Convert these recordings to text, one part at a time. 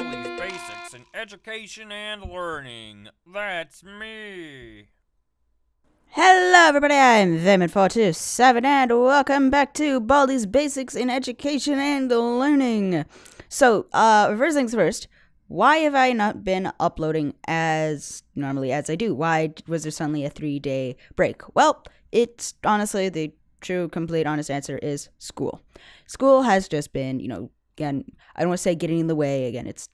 Baldi's Basics in Education and Learning. That's me. Hello, everybody. I'm Vayman427, and welcome back to Baldi's Basics in Education and Learning. So, uh, first things first, why have I not been uploading as normally as I do? Why was there suddenly a three day break? Well, it's honestly the true, complete, honest answer is school. School has just been, you know, again, I don't want to say getting in the way. Again, it's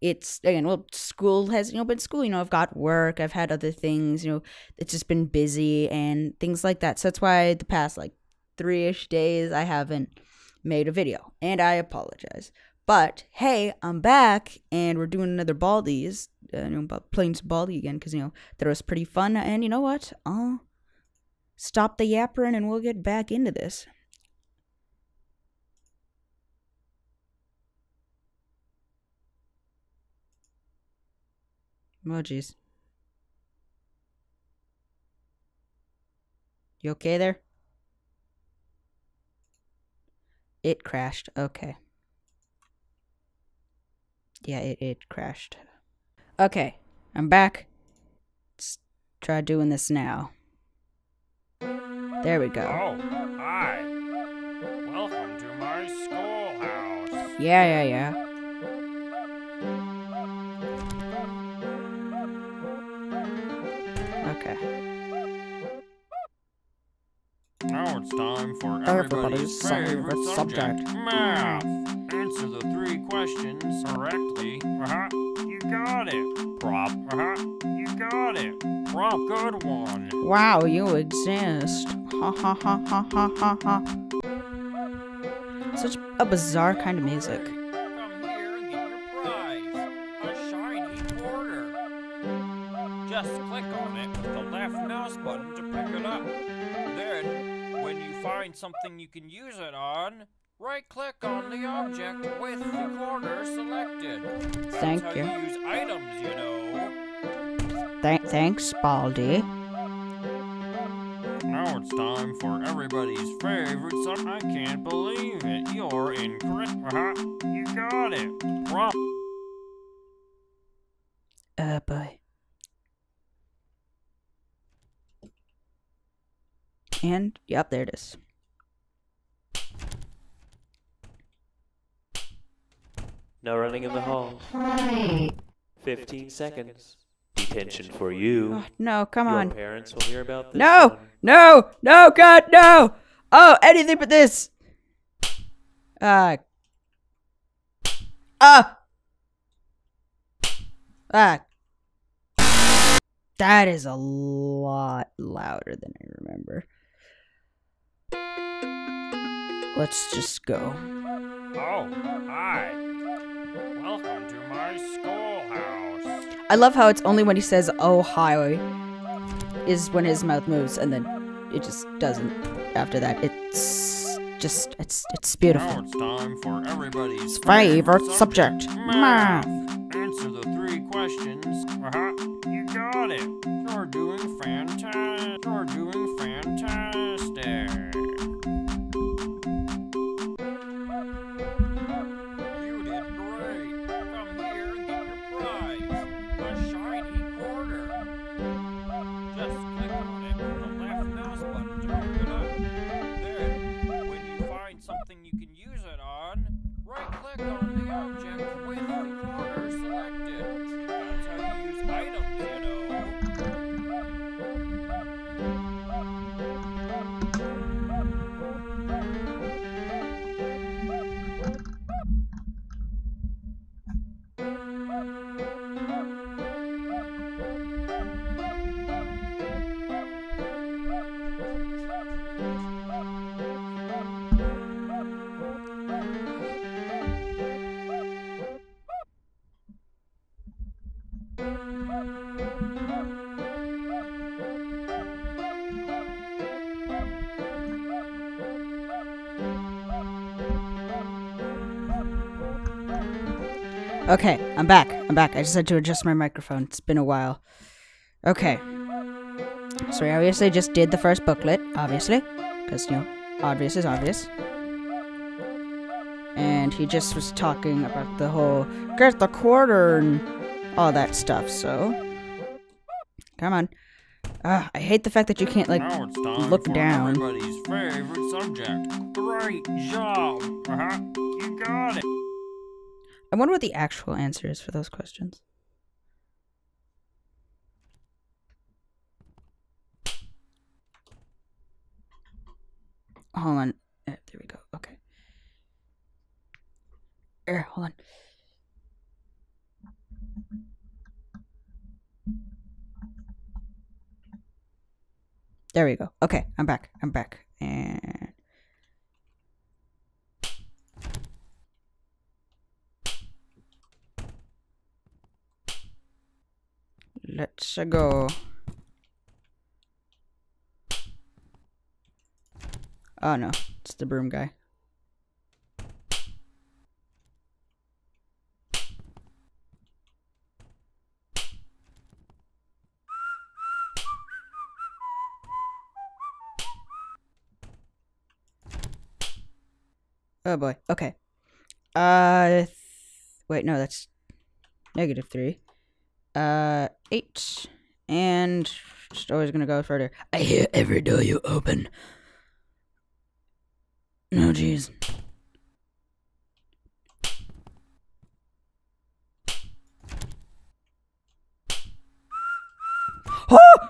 it's again well school has you know been school you know i've got work i've had other things you know it's just been busy and things like that. So that's why the past like three-ish days i haven't made a video and i apologize. But hey i'm back and we're doing another Baldi's uh, you know playing some baldi again because you know that was pretty fun and you know what? I'll stop the yappering and we'll get back into this Jeez. You okay there? It crashed. Okay. Yeah, it, it crashed. Okay, I'm back. Let's try doing this now. There we go. Oh, hi. Welcome to my schoolhouse. Yeah, yeah, yeah. Time for Everybody's everybody's favorite favorite subject, subject. math. Answer the three questions correctly. Uh-huh. You got it. Prop. Uh-huh. You got it. Prop, good one. Wow, you exist. Ha ha ha ha ha ha ha. Such a bizarre kind of music. Find something you can use it on, right click on the object with the corner selected. That's Thank how you. you use items, you know. Th- thanks, Baldi. Now it's time for everybody's favorite song. I can't believe it. You're incorrect. Uh-huh. You got it. Prop. Uh, boy. And, yep, there it is. No running in the halls. 15 seconds. Detention for you. Oh, no, come Your on. parents will hear about this. No! one. No! No, God, no! Oh, anything but this! Uh. Ah! Ah. That is a lot louder than I remember. Let's just go. Oh, hi. I love how it's only when he says "oh hi" is when his mouth moves, and then it just doesn't. After that, it's just it's it's Now beautiful. it's time for everybody's Favorite subject, math. math. Answer the three questions. Uh-huh. You got it. You're doing fantastic. You're doing Okay, I'm back. I'm back. I just had to adjust my microphone. It's been a while. Okay. So we obviously just did the first booklet, obviously, because you know, obvious is obvious. and he just was talking about the whole get the quarter and all that stuff. So, come on. Uh, I hate the fact that you can't like now it's time look down. everybody's favorite subject. Great job. Uh-huh. You got it. I wonder what the actual answer is for those questions. Hold on. Eh, There we go. Okay. Here, hold on. There we go. Okay, I'm back. I'm back. And let's go. Oh no, it's the broom guy. Oh boy. Okay. Uh, wait, no, that's negative three. Uh, eight, and just always gonna go further. I hear every door you open. No, jeez. Oh!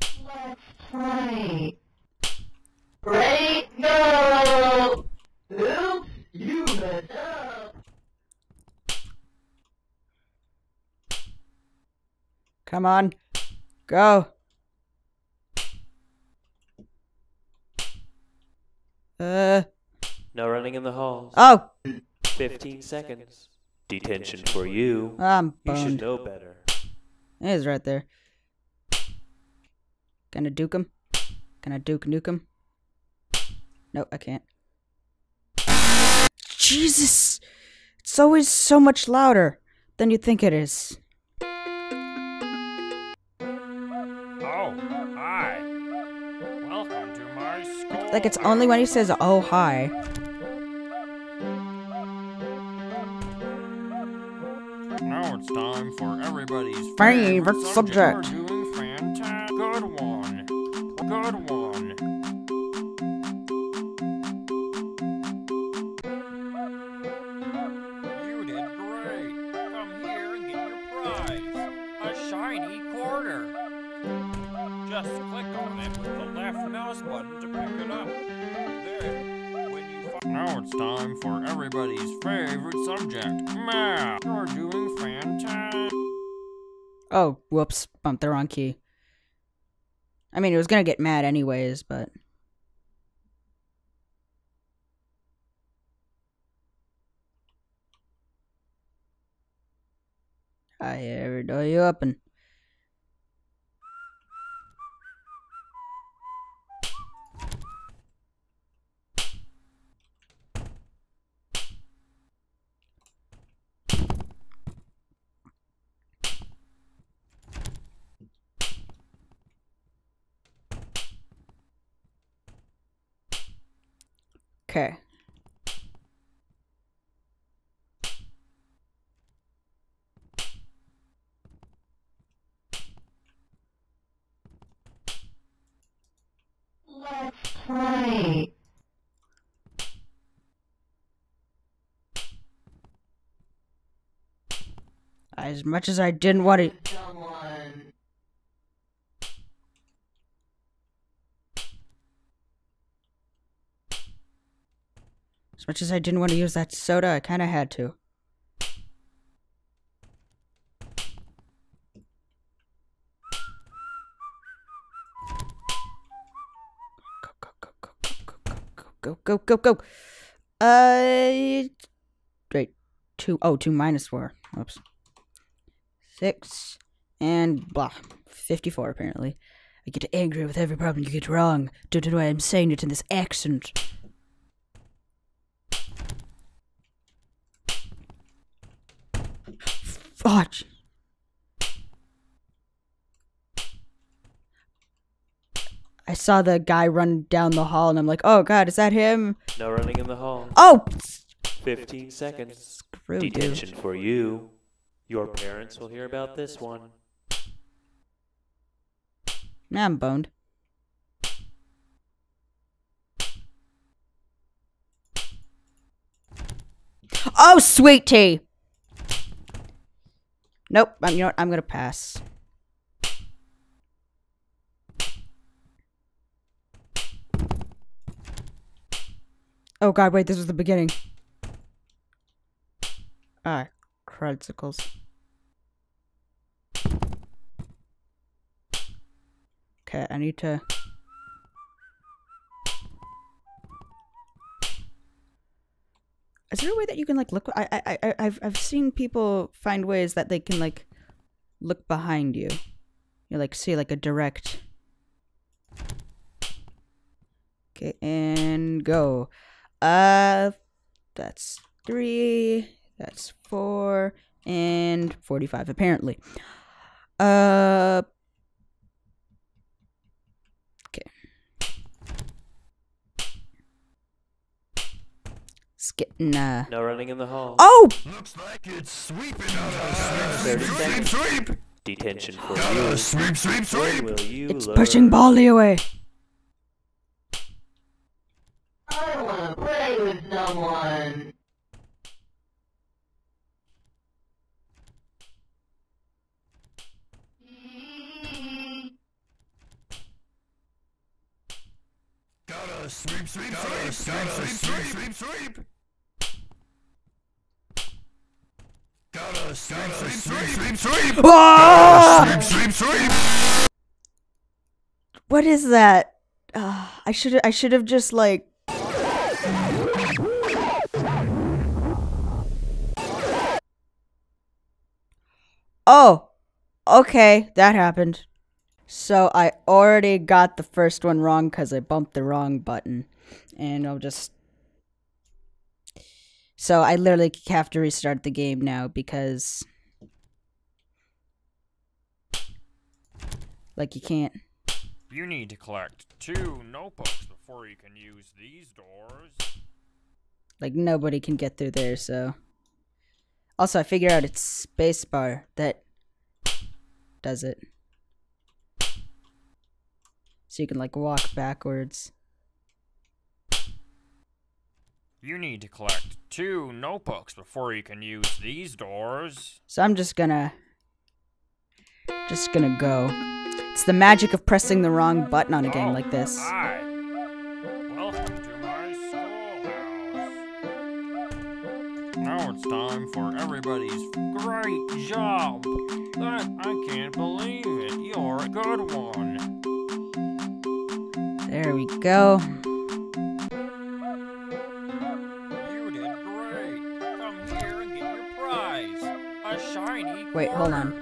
Right. Ready? Go! Oops, you messed up. Come on. Go. Uh. No running in the halls. Oh, 15 seconds. Detention for you. I'm You should know better. It is right there. Gonna duke him? Can I duke nuke him? No, I can't. Jesus! It's always so much louder than you think it is. Like it's only when he says, oh, hi. Now it's time for everybody's Favorite favorite subject. Fantastic. Good one. Good one. Time for everybody's favorite subject, math. You're doing fantastic. Oh, whoops. Bumped the wrong key. I mean, it was gonna get mad anyways, but. I do you up Okay. Let's play. As much as I didn't want to. As much as I didn't want to use that soda, I kind of had to. Go, go, go, go. Uh, wait, two, oh, two minus four. Oops. Six and blah, 54 apparently. I get angry with every problem you get wrong. Don't know why I'm saying it in this accent. Fudge. I saw the guy run down the hall, and I'm like, oh god, is that him? No running in the hall. Oh, 15 seconds. screw you. Detention for you. Your parents will hear about this one. Nah, I'm boned. Oh, sweet tea. Nope. I'm, you know what? I'm gonna pass. Oh god, wait, this was the beginning. Ah, crudicles. Okay, I need to. Is there a way that you can like look? I I I I've I've seen people find ways that they can like look behind you. You like see like a direct. Okay, and go. Uh, that's three. That's four and forty-five apparently. Uh. It's getting uh. No running in the hall. Oh, Looks like it's sweeping out of 30 seconds. sweep, sweep. Detention for you. Sweep, sweep, sweep. will you it's learn? pushing Baldi away. I wanna play with someone. Gotta sweep, sweep, sweep. Gotta sweep, sweep, sweep, sweep. Sweep, sweep, Ah! What is that? Uh, I should I should have just like. Oh, okay, that happened. So I already got the first one wrong because I bumped the wrong button, and I'll just. So I literally have to restart the game now because. Like you can't. You need to collect two notebooks before you can use these doors. Like nobody can get through there, so. Also, I figured out it's spacebar that does it. So you can like walk backwards. You need to collect two notebooks before you can use these doors. So I'm just gonna just gonna go. It's the magic of pressing the wrong button on a game like this. Hi. Welcome to my schoolhouse. Now it's time for everybody's great job. That I can't believe it. You're a good one. There we go. Wait, hold on.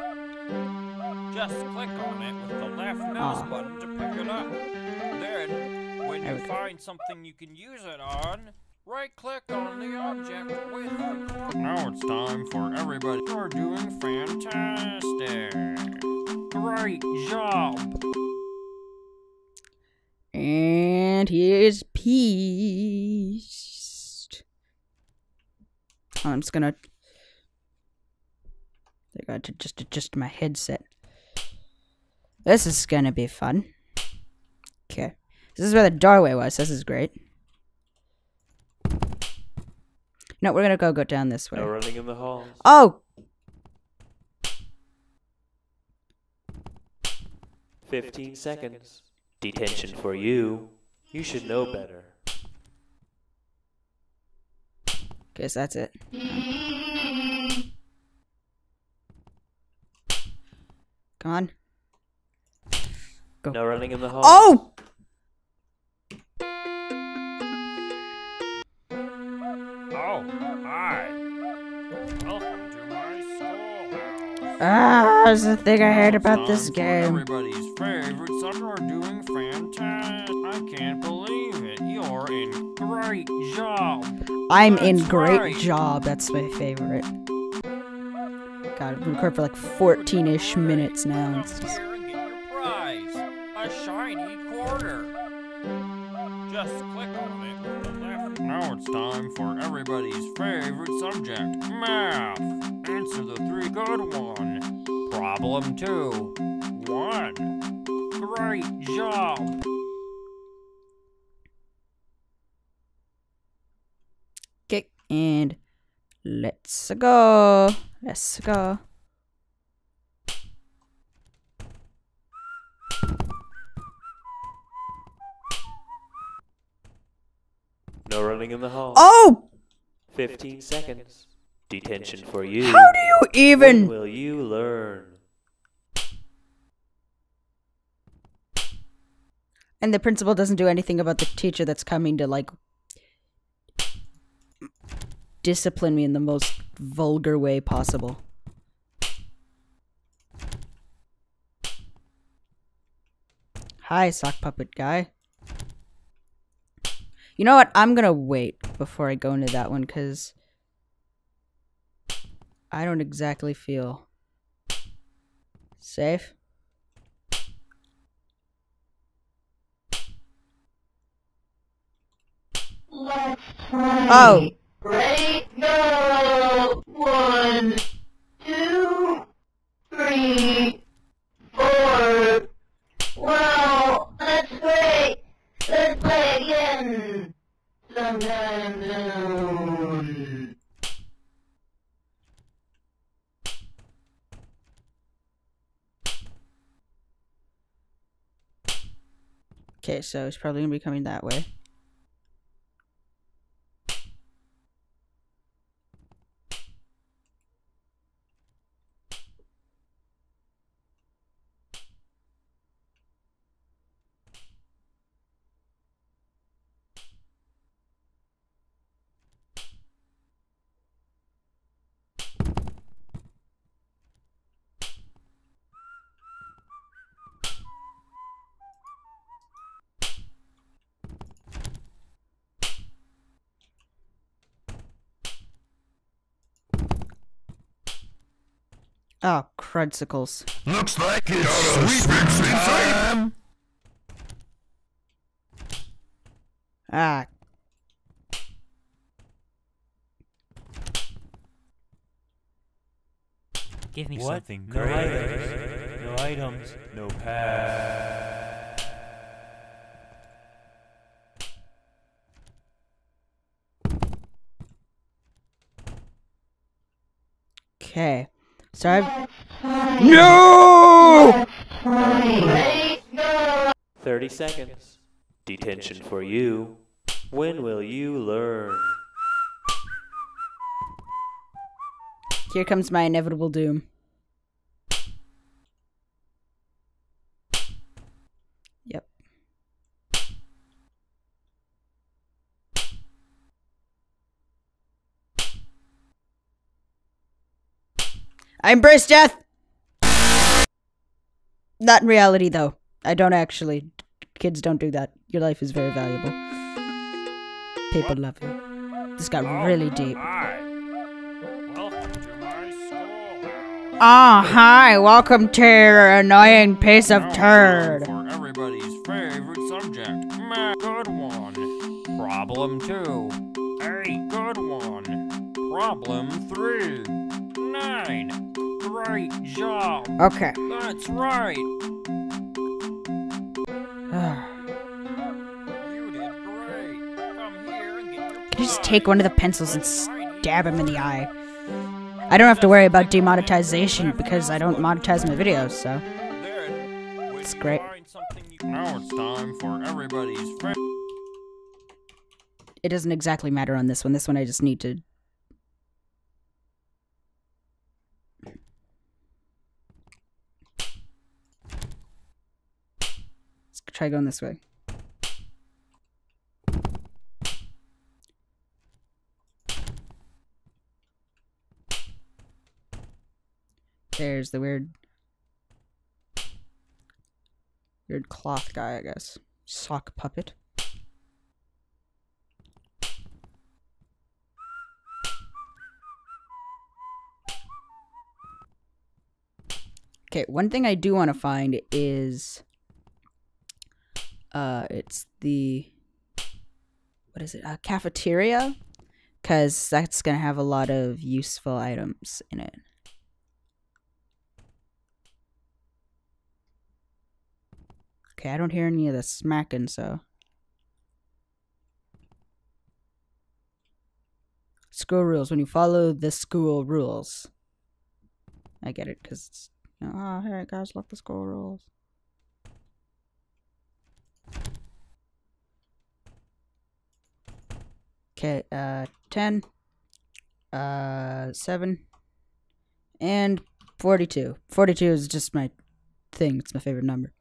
Just click on it with the left ah. mouse Aw. button to pick it up. Then, when There you go. find something you can use it on, right click on the object with quarter. Now it's time for everybody. You're doing fantastic. Great job. And here's peace. I'm just gonna. I got to just adjust my headset. This is gonna be fun. Okay. This is where the doorway was. This is great. No, we're gonna go go down this way. No running in the halls. Oh, 15 seconds. Detention for you. You should know better. guess that's it. Come on. No running in the halls. Oh! Oh, hi. Welcome to my schoolhouse. Ah, that's the thing I heard about this game. Everybody's favorite son are doing fantastic. I can't believe it. You're in great job. I'm in great right. job. That's my favorite. God, I've been recording for like 14 ish minutes now. It's just- here and get your prize. A shiny quarter. Just click on it with the left. Now it's time for everybody's favorite subject, math. Answer the three good one. Problem two. One. Great job. Okay, and let's go. Let's go. No running in the hall. Oh! 15 seconds. Detention for you. How do you even? will you learn? And the principal doesn't do anything about the teacher that's coming to like discipline me in the most vulgar way possible. Hi, sock puppet guy. You know what? I'm gonna wait before I go into that one because I don't exactly feel safe. Let's oh, play. Oh. Ready? Go! One, two, three, four. Well, let's play. Let's play again. Sometime soon. Okay, so it's probably gonna be coming that way. Oh, crudsicles. Looks like it's sweep time. Ah, Give me What? something No great. items. No items. No pass. okay. So I've. No! play. Ready? Go! 30 seconds. Detention for you. When will you learn? Here comes my inevitable doom. I embrace death! Not in reality, though. I don't actually. Kids don't do that. Your life is very valuable. People love you. This got oh, really deep. Hi. Welcome to ah, my schoolhouse. Oh, hi. Welcome to your annoying piece of turd. For everybody's favorite subject. Good one. Problem two. Eight. Good one. Problem three. Nine. Great job. Okay. That's right. Can You did great. Come here and get your you just take one of the pencils and stab him in the eye? I don't have to worry about demonetization because I don't monetize my videos, so. It's great. find something you- Now it's time for everybody's. It doesn't exactly matter on this one. This one I just need to. Try going this way. There's the weird. Weird cloth guy, I guess. Sock puppet. Okay, one thing I do want to find is uh it's the what is it? A cafeteria, because that's gonna have a lot of useful items in it. Okay, I don't hear any of the smacking, so. School rules. When you follow the school rules. I get it, because it's. Oh, hey guys, look the school rules. Okay, uh, 10, uh, 7, and 42. 42 is just my thing. It's my favorite number.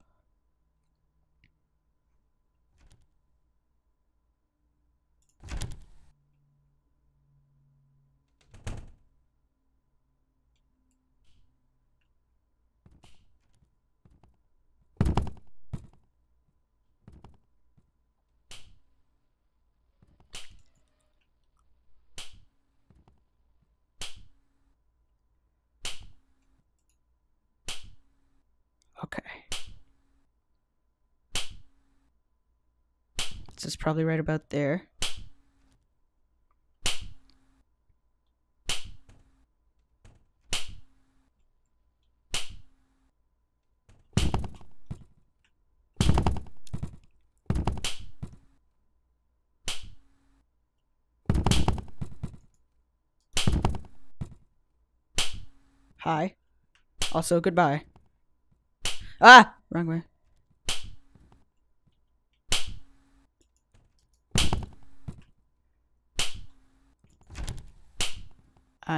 Okay. This is probably right about there. Hi. Also, goodbye. Ah! Wrong way.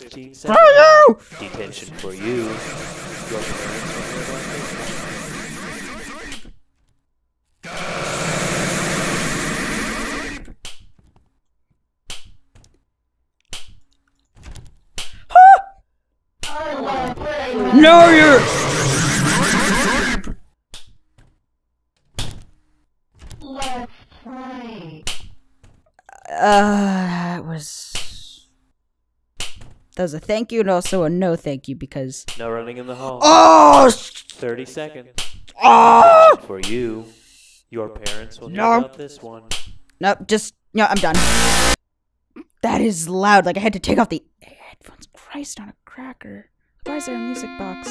15 seconds. Oh, no! Detention for you. Your parents will hear about this. I wanna play with No, you're. Let's play. Uh, that was. That was a thank you and also a no thank you because. No running in the hall. Oh! 30 seconds. Oh! For you. Your parents will No. about this one. Nope, just. No, I'm done. That is loud. Like I had to take off the headphones. Christ on a cracker. Why is there a music box?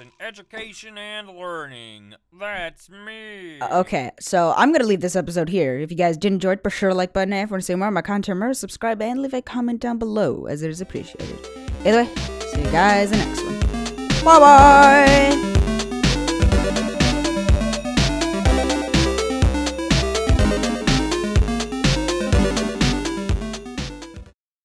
In Education and Learning. That's me. Uh, okay, so I'm gonna leave this episode here. If you guys did enjoy it, be sure to like button. If you want to see more of my content, remember subscribe and leave a comment down below, as it is appreciated. Either way, see you guys in the next one. Bye bye.